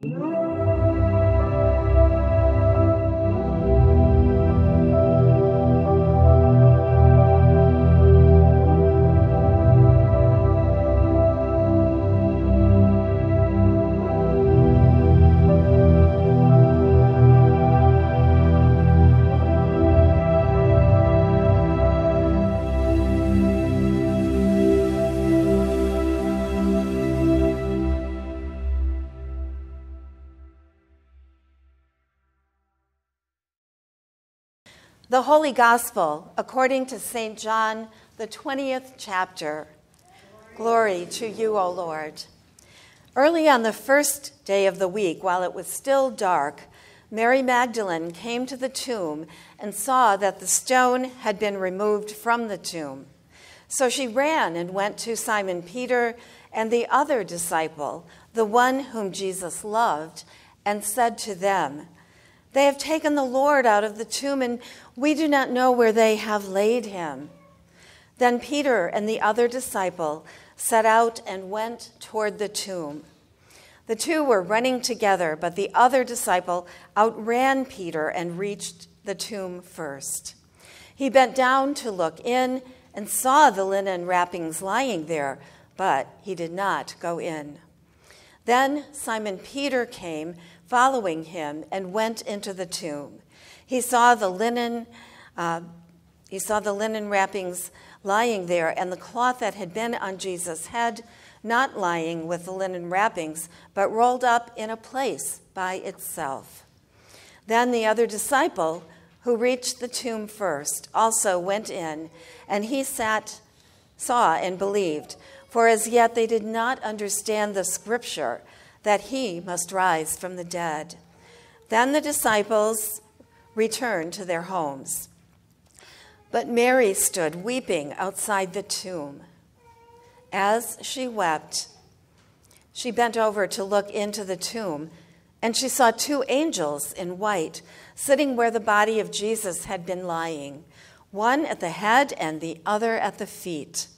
No! The Holy Gospel according to St. John, the 20th chapter. Glory to you, O Lord. Early on the first day of the week, while it was still dark, Mary Magdalene came to the tomb and saw that the stone had been removed from the tomb. So she ran and went to Simon Peter and the other disciple, the one whom Jesus loved, and said to them, they have taken the Lord out of the tomb, and we do not know where they have laid him. Then Peter and the other disciple set out and went toward the tomb. The two were running together, but the other disciple outran Peter and reached the tomb first. He bent down to look in and saw the linen wrappings lying there, but he did not go in. Then Simon Peter came following him and went into the tomb. He saw the linen, uh, he saw the linen wrappings lying there, and the cloth that had been on Jesus' head, not lying with the linen wrappings, but rolled up in a place by itself. Then the other disciple, who reached the tomb first, also went in, and he sat, saw, and believed. For as yet they did not understand the scripture that he must rise from the dead. Then the disciples returned to their homes. But Mary stood weeping outside the tomb. As she wept, she bent over to look into the tomb, and she saw two angels in white sitting where the body of Jesus had been lying, one at the head and the other at the feet.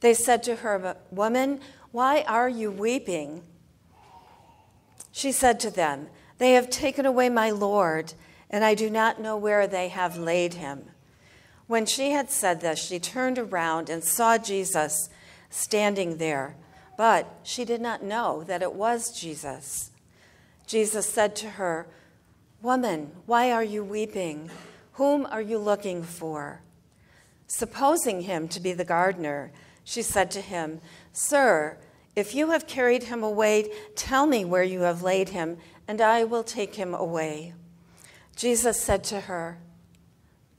They said to her, Woman, why are you weeping? She said to them, They have taken away my Lord, and I do not know where they have laid him. When she had said this, she turned around and saw Jesus standing there, but she did not know that it was Jesus. Jesus said to her, Woman, why are you weeping? Whom are you looking for? Supposing him to be the gardener, she said to him, Sir, if you have carried him away, tell me where you have laid him, and I will take him away. Jesus said to her,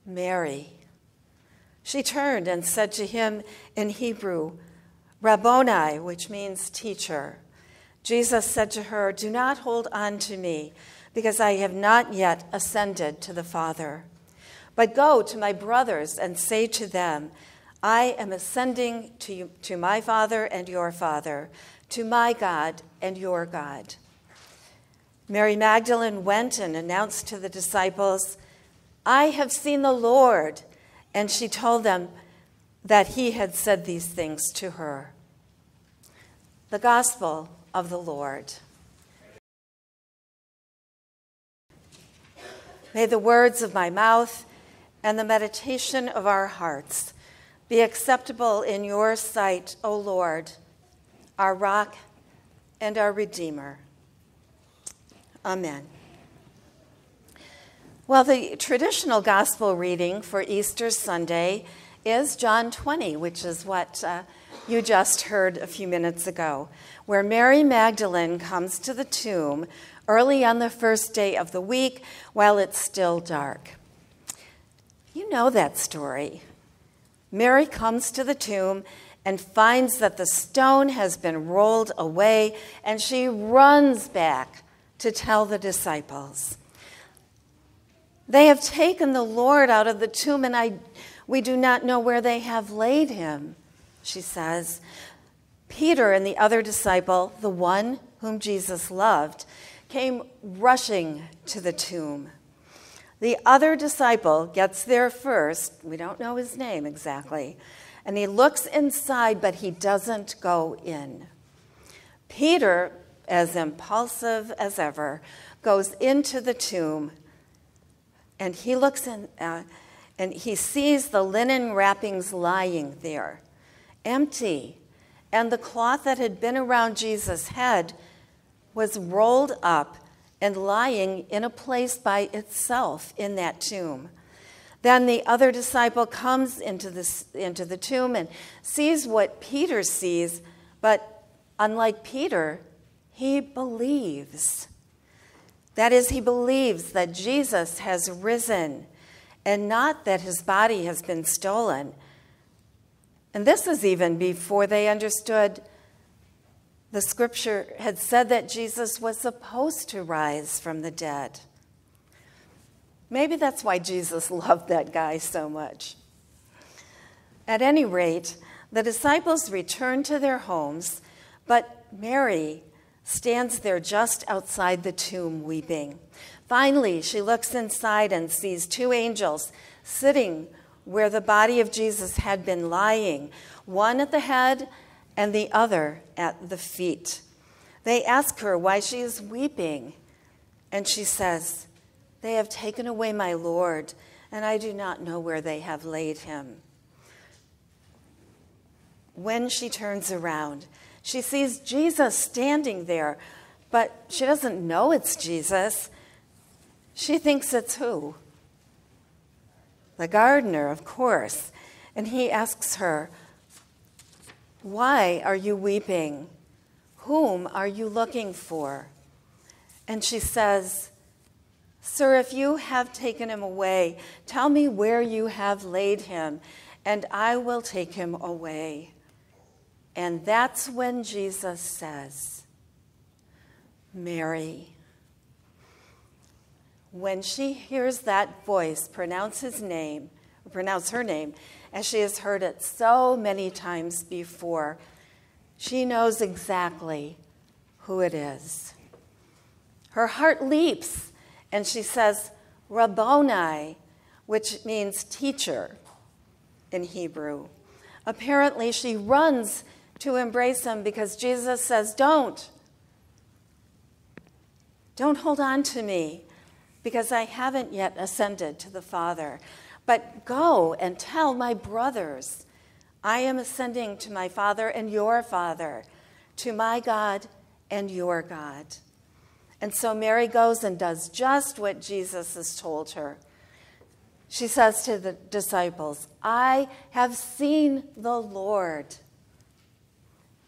Mary. She turned and said to him in Hebrew, Rabboni, which means teacher. Jesus said to her, Do not hold on to me, because I have not yet ascended to the Father. But go to my brothers and say to them, I am ascending to, you, to my Father and your Father, to my God and your God. Mary Magdalene went and announced to the disciples, I have seen the Lord. And she told them that he had said these things to her. The Gospel of the Lord. May the words of my mouth and the meditation of our hearts be acceptable in your sight, O Lord, our rock and our Redeemer. Amen. Well, the traditional gospel reading for Easter Sunday is John 20, which is what uh, you just heard a few minutes ago, where Mary Magdalene comes to the tomb early on the first day of the week while it's still dark. You know that story. Mary comes to the tomb and finds that the stone has been rolled away, and she runs back to tell the disciples. They have taken the Lord out of the tomb, and I, we do not know where they have laid him, she says. Peter and the other disciple, the one whom Jesus loved, came rushing to the tomb. The other disciple gets there first. We don't know his name exactly. And he looks inside, but he doesn't go in. Peter as impulsive as ever, goes into the tomb and he looks in uh, and he sees the linen wrappings lying there, empty. And the cloth that had been around Jesus' head was rolled up and lying in a place by itself in that tomb. Then the other disciple comes into, this, into the tomb and sees what Peter sees, but unlike Peter, he believes. That is, he believes that Jesus has risen and not that his body has been stolen. And this is even before they understood the scripture had said that Jesus was supposed to rise from the dead. Maybe that's why Jesus loved that guy so much. At any rate, the disciples return to their homes, but Mary stands there just outside the tomb weeping. Finally, she looks inside and sees two angels sitting where the body of Jesus had been lying, one at the head and the other at the feet. They ask her why she is weeping, and she says, They have taken away my Lord, and I do not know where they have laid him. When she turns around, she sees Jesus standing there, but she doesn't know it's Jesus. She thinks it's who? The gardener, of course. And he asks her, why are you weeping? Whom are you looking for? And she says, Sir, if you have taken him away, tell me where you have laid him, and I will take him away. And that's when Jesus says, Mary. When she hears that voice pronounce his name, pronounce her name, as she has heard it so many times before. She knows exactly who it is. Her heart leaps and she says, Rabboni, which means teacher in Hebrew. Apparently, she runs to embrace him because Jesus says, Don't. Don't hold on to me because I haven't yet ascended to the Father. But go and tell my brothers, I am ascending to my Father and your Father, to my God and your God. And so Mary goes and does just what Jesus has told her. She says to the disciples, I have seen the Lord.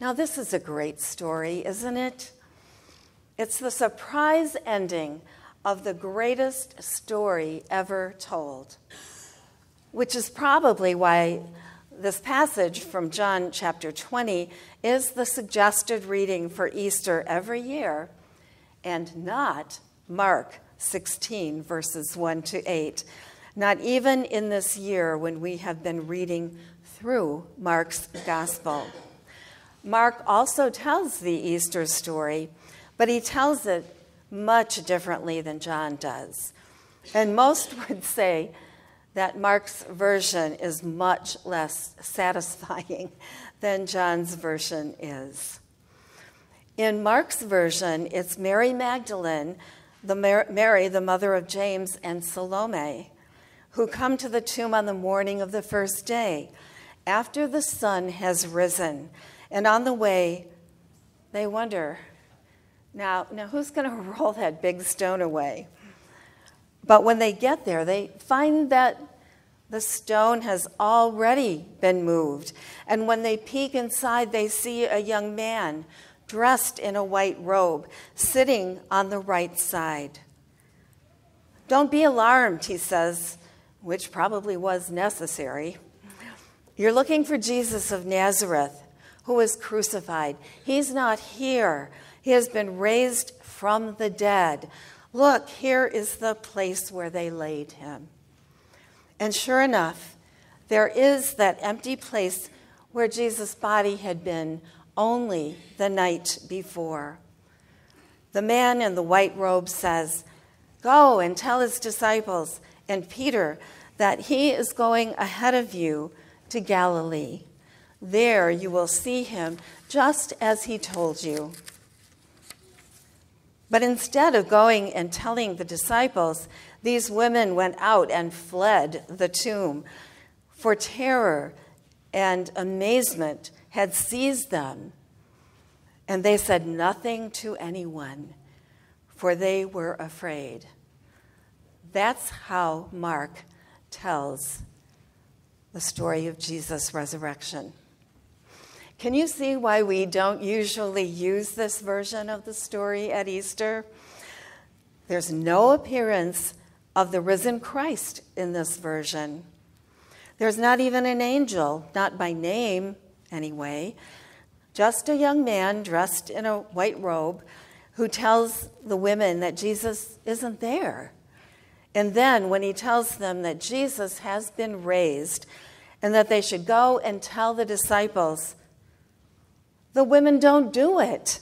Now, this is a great story, isn't it? It's the surprise ending of the greatest story ever told which is probably why this passage from John chapter 20 is the suggested reading for Easter every year and not Mark 16, verses 1 to 8. Not even in this year when we have been reading through Mark's gospel. Mark also tells the Easter story, but he tells it much differently than John does. And most would say that Mark's version is much less satisfying than John's version is. In Mark's version, it's Mary Magdalene, the Mary, the mother of James and Salome, who come to the tomb on the morning of the first day, after the sun has risen. And on the way, they wonder, now, now who's going to roll that big stone away? But when they get there, they find that the stone has already been moved. And when they peek inside, they see a young man dressed in a white robe sitting on the right side. Don't be alarmed, he says, which probably was necessary. You're looking for Jesus of Nazareth, who was crucified. He's not here, he has been raised from the dead. Look, here is the place where they laid him. And sure enough, there is that empty place where Jesus' body had been only the night before. The man in the white robe says, Go and tell his disciples and Peter that he is going ahead of you to Galilee. There you will see him just as he told you. But instead of going and telling the disciples, these women went out and fled the tomb, for terror and amazement had seized them. And they said nothing to anyone, for they were afraid. That's how Mark tells the story of Jesus' resurrection. Can you see why we don't usually use this version of the story at Easter? There's no appearance of the risen Christ in this version. There's not even an angel, not by name anyway, just a young man dressed in a white robe who tells the women that Jesus isn't there. And then, when he tells them that Jesus has been raised and that they should go and tell the disciples, the women don't do it.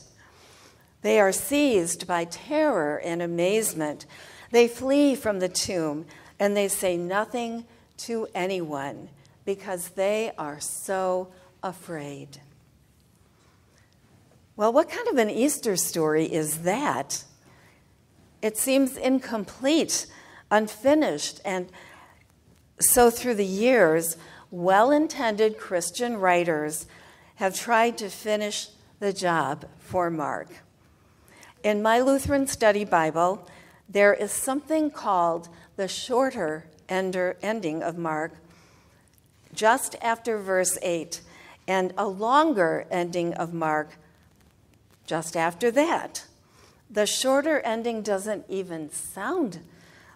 They are seized by terror and amazement. They flee from the tomb and they say nothing to anyone because they are so afraid. Well, what kind of an Easter story is that? It seems incomplete, unfinished, and so through the years, well intended Christian writers have tried to finish the job for Mark. In my Lutheran Study Bible, there is something called the shorter ending of Mark, just after verse 8, and a longer ending of Mark just after that. The shorter ending doesn't even sound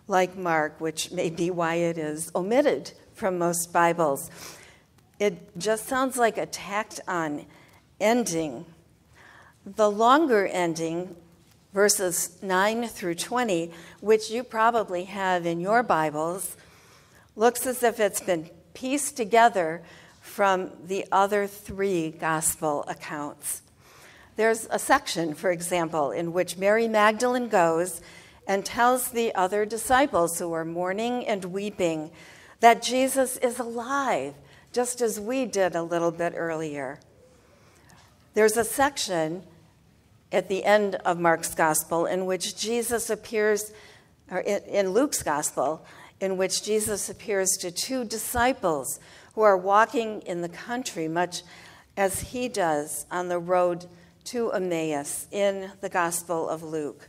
like Mark, which may be why it is omitted from most Bibles. It just sounds like a tacked on ending. The longer ending, verses 9 through 20, which you probably have in your Bibles, looks as if it's been pieced together from the other three gospel accounts. There's a section, for example, in which Mary Magdalene goes and tells the other disciples who are mourning and weeping that Jesus is alive just as we did a little bit earlier. There's a section at the end of Mark's gospel in which Jesus appears, or in Luke's gospel, in which Jesus appears to two disciples who are walking in the country, much as he does on the road to Emmaus in the Gospel of Luke.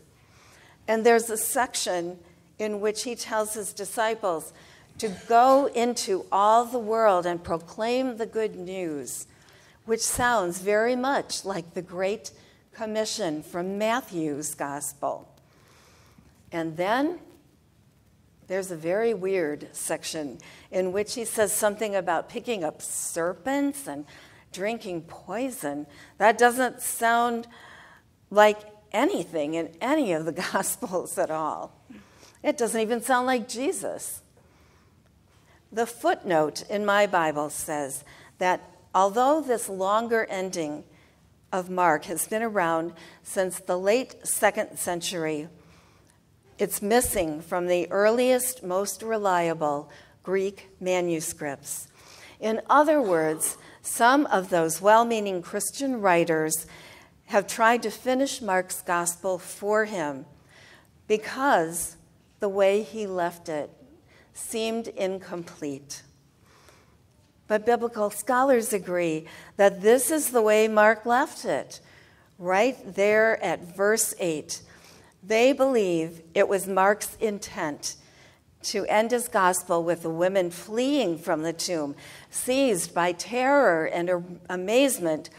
And there's a section in which he tells his disciples to go into all the world and proclaim the good news, which sounds very much like the Great Commission from Matthew's Gospel. And then there's a very weird section in which he says something about picking up serpents and drinking poison. That doesn't sound like anything in any of the Gospels at all. It doesn't even sound like Jesus. The footnote in my Bible says that although this longer ending of Mark has been around since the late second century, it's missing from the earliest, most reliable Greek manuscripts. In other words, some of those well meaning Christian writers have tried to finish Mark's gospel for him because the way he left it seemed incomplete. But biblical scholars agree that this is the way Mark left it, right there at verse 8. They believe it was Mark's intent to end his gospel with the women fleeing from the tomb, seized by terror and amazement,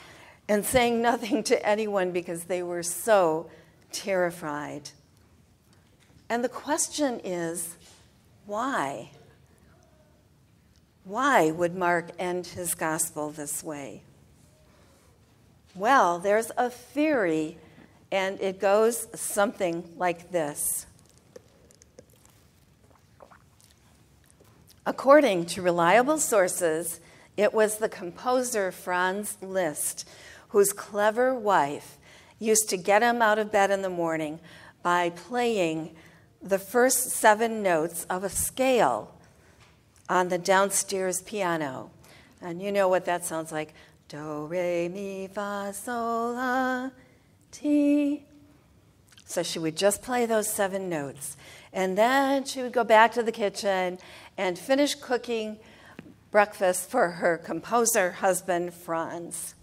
and saying nothing to anyone because they were so terrified. And the question is why? Why would Mark end his gospel this way? Well, there's a theory, and it goes something like this. According to reliable sources, it was the composer Franz Liszt whose clever wife used to get him out of bed in the morning by playing the first seven notes of a scale on the downstairs piano. And you know what that sounds like Do, re, mi, fa, sol, la, ti. So she would just play those seven notes. And then she would go back to the kitchen and finish cooking breakfast for her composer husband, Franz.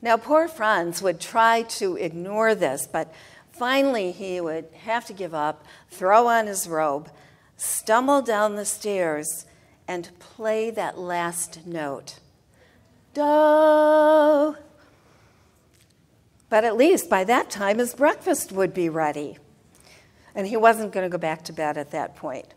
Now, poor Franz would try to ignore this, but finally he would have to give up, throw on his robe, stumble down the stairs, and play that last note. Do. But at least by that time his breakfast would be ready. And he wasn't going to go back to bed at that point.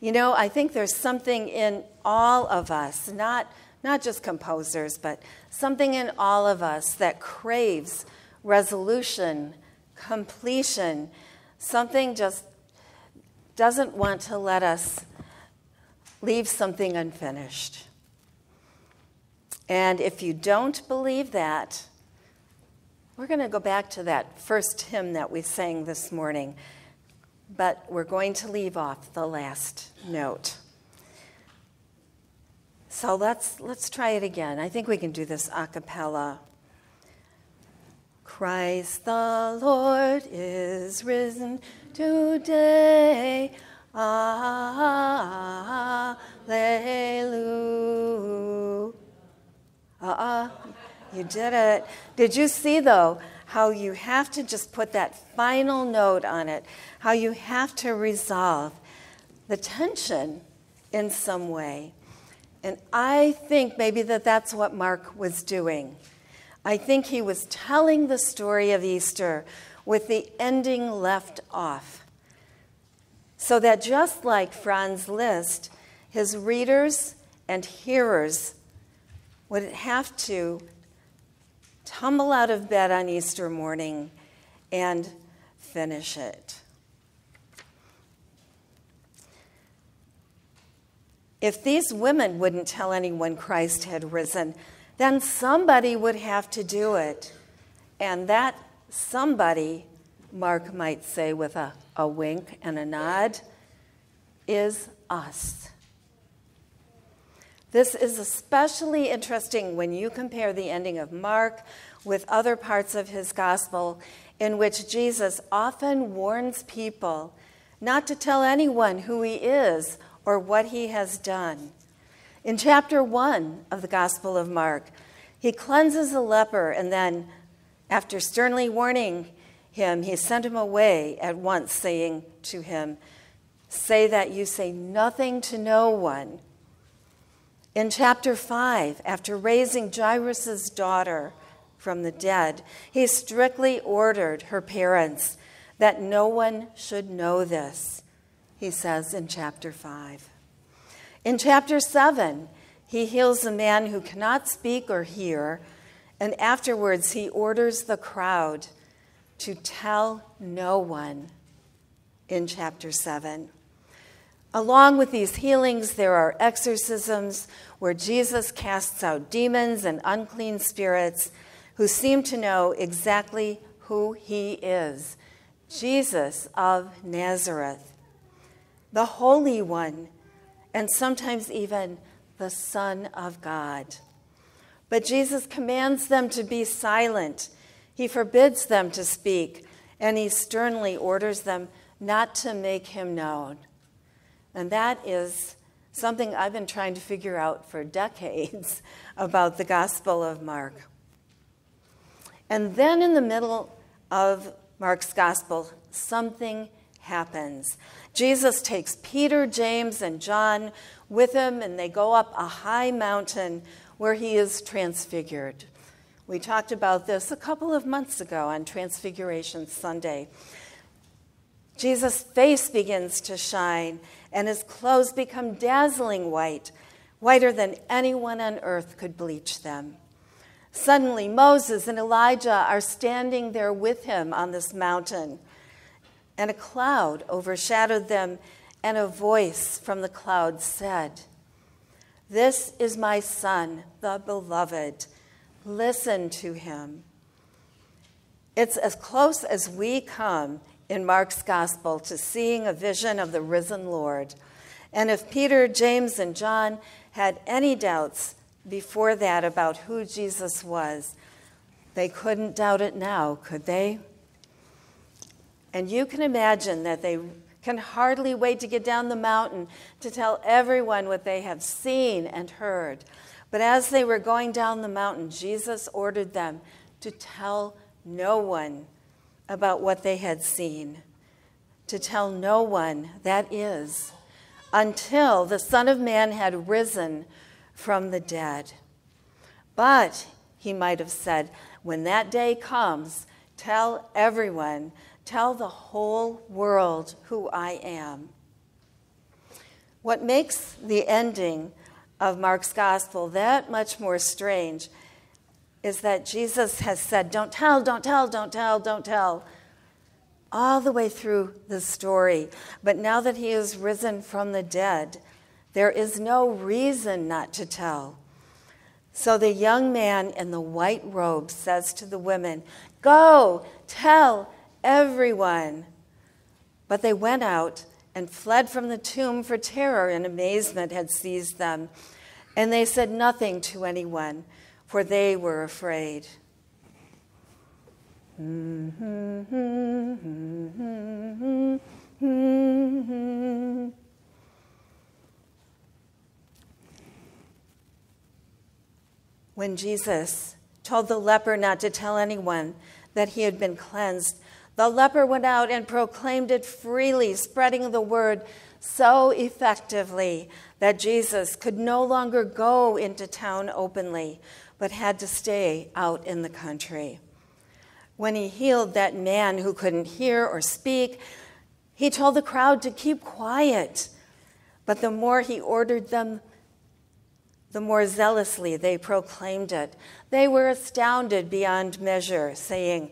You know, I think there's something in all of us, not, not just composers, but something in all of us that craves resolution, completion, something just doesn't want to let us leave something unfinished. And if you don't believe that, we're going to go back to that first hymn that we sang this morning, but we're going to leave off the last note. So let's, let's try it again. I think we can do this a cappella. Christ the Lord is risen today. Alleluia. Uh-uh. You did it. Did you see, though, how you have to just put that final note on it, how you have to resolve the tension in some way? And I think maybe that that's what Mark was doing. I think he was telling the story of Easter with the ending left off. So that just like Franz Liszt, his readers and hearers would have to tumble out of bed on Easter morning and finish it. If these women wouldn't tell anyone Christ had risen, then somebody would have to do it. And that somebody, Mark might say with a, a wink and a nod, is us. This is especially interesting when you compare the ending of Mark with other parts of his gospel, in which Jesus often warns people not to tell anyone who he is or what he has done. In chapter 1 of the Gospel of Mark, he cleanses a leper and then, after sternly warning him, he sent him away at once, saying to him, Say that you say nothing to no one in chapter 5, after raising Jairus' daughter from the dead, he strictly ordered her parents that no one should know this, he says in chapter 5. In chapter 7, he heals a man who cannot speak or hear, and afterwards he orders the crowd to tell no one in chapter 7. Along with these healings, there are exorcisms where Jesus casts out demons and unclean spirits who seem to know exactly who he is Jesus of Nazareth, the Holy One, and sometimes even the Son of God. But Jesus commands them to be silent. He forbids them to speak, and he sternly orders them not to make him known. And that is something I've been trying to figure out for decades about the Gospel of Mark. And then in the middle of Mark's Gospel, something happens. Jesus takes Peter, James, and John with him, and they go up a high mountain where he is transfigured. We talked about this a couple of months ago on Transfiguration Sunday. Jesus' face begins to shine, and his clothes become dazzling white, whiter than anyone on earth could bleach them. Suddenly, Moses and Elijah are standing there with him on this mountain, and a cloud overshadowed them, and a voice from the cloud said, This is my son, the beloved. Listen to him. It's as close as we come in Mark's gospel to seeing a vision of the risen Lord. And if Peter, James, and John had any doubts before that about who Jesus was, they couldn't doubt it now, could they? And you can imagine that they can hardly wait to get down the mountain to tell everyone what they have seen and heard. But as they were going down the mountain, Jesus ordered them to tell no one about what they had seen. To tell no one, that is, until the Son of Man had risen from the dead. But, he might have said, when that day comes, tell everyone, tell the whole world who I am. What makes the ending of Mark's gospel that much more strange is that Jesus has said, Don't tell, don't tell, don't tell, don't tell, all the way through the story. But now that he is risen from the dead, there is no reason not to tell. So the young man in the white robe says to the women, Go, tell everyone. But they went out and fled from the tomb, for terror and amazement had seized them. And they said nothing to anyone, for they were afraid. When Jesus told the leper not to tell anyone that he had been cleansed, the leper went out and proclaimed it freely, spreading the word so effectively that Jesus could no longer go into town openly, but had to stay out in the country. When he healed that man who couldn't hear or speak, he told the crowd to keep quiet. But the more he ordered them, the more zealously they proclaimed it. They were astounded beyond measure, saying,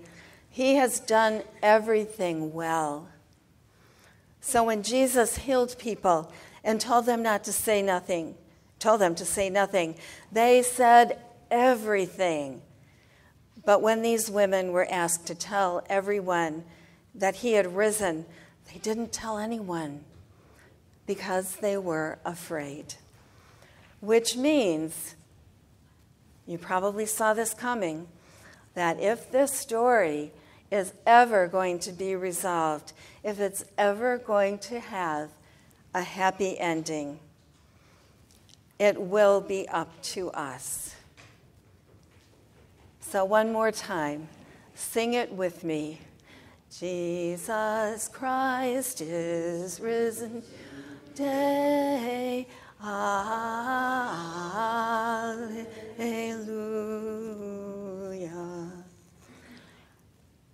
He has done everything well. So when Jesus healed people and told them not to say nothing, told them to say nothing, they said everything. But when these women were asked to tell everyone that he had risen, they didn't tell anyone because they were afraid which means you probably saw this coming that if this story is ever going to be resolved, if it's ever going to have a happy ending, it will be up to us. So, one more time, sing it with me. Jesus Christ is risen day. Hallelujah.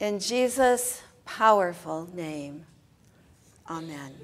In Jesus' powerful name, amen.